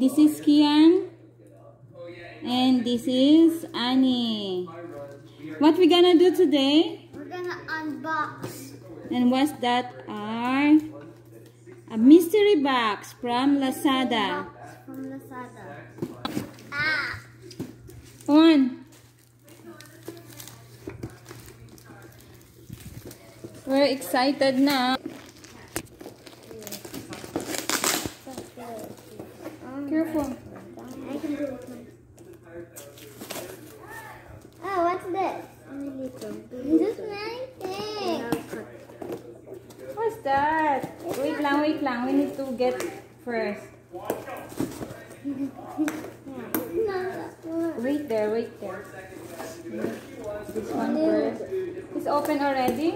this is Kian. And this is Annie. What we gonna do today? We're gonna unbox. And what's that? Are a mystery box from Lazada. Box from Lazada. Ah! On. We're excited na. Careful. I can do it. Oh, what's this? This things. What's that? Wait lang, wait lang. We need to get first. Wait there, wait there. This one first. It's open already?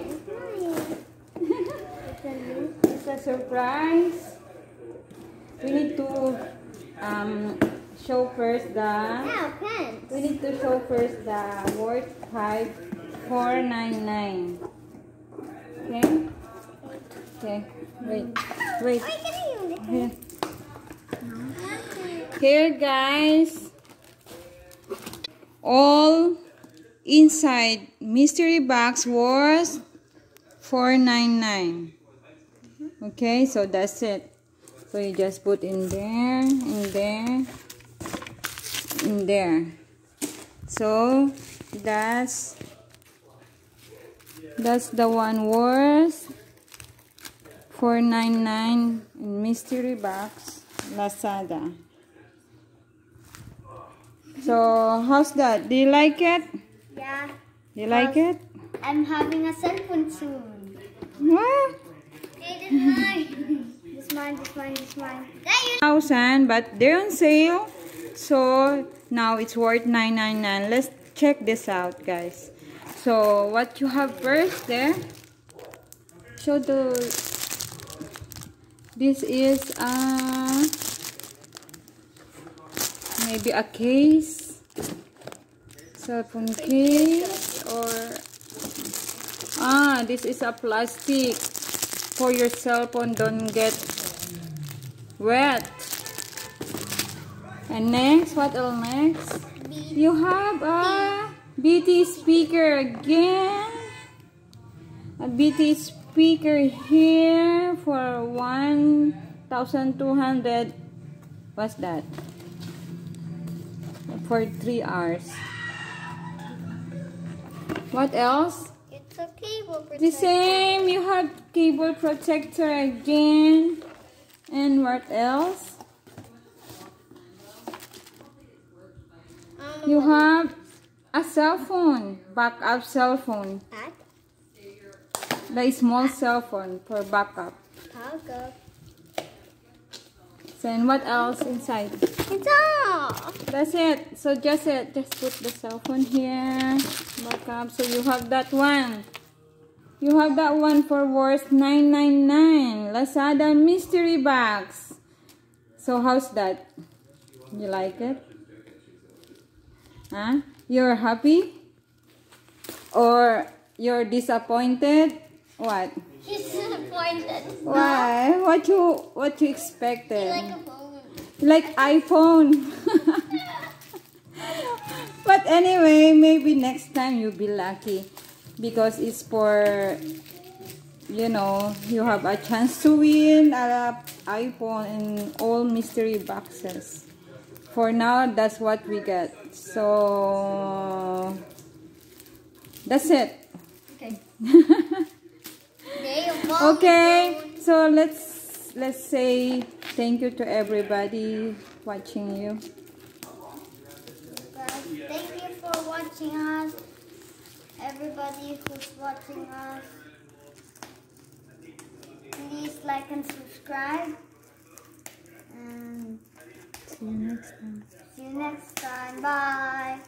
It's a surprise. We need to um, show first the pens. we need to show first the worth five four nine nine. Okay? Okay. Wait. Wait. Why can I use it? Here. Here guys. All inside mystery box was 499. Okay, so that's it. So you just put in there, in there, in there. So that's that's the one worth 499 in mystery box Lazada. So how's that? Do you like it? Yeah. You like it? I'm having a cell phone soon. What? Hey, mine. this mine, this mine, Thousand, but they're on sale. So now it's worth 999. Let's check this out, guys. So what you have first there? Show the. This is uh maybe a case, cell phone case, or ah, this is a plastic for your cell phone. Don't get wet. And next, what else next? You have a BT speaker again. A BT speaker here for 1,200. What's that? For 3 hours. What else? It's a cable protector. The same. You have cable protector again. And what else? Um, You have a cell phone, backup cell phone. The small cell phone for backup. I'll. So, and what else inside? It's all. That's it. So just it. Just put the cell phone here. Backup. So you have that one. You have that one for worth 999. Lazada mystery box. So how's that? You like it? Huh? You're happy? Or you're disappointed? What? He's disappointed. Why? What you what you expected? Like a phone. like iPhone. but anyway, maybe next time you'll be lucky because it's for you know you have a chance to win a iPhone in all mystery boxes. For now, that's what we get. So that's it. Okay. Okay, so let's let's say thank you to everybody watching you. Thank you for watching us. Everybody who's watching us. Please like and subscribe. And See you next time. see you next time. Bye.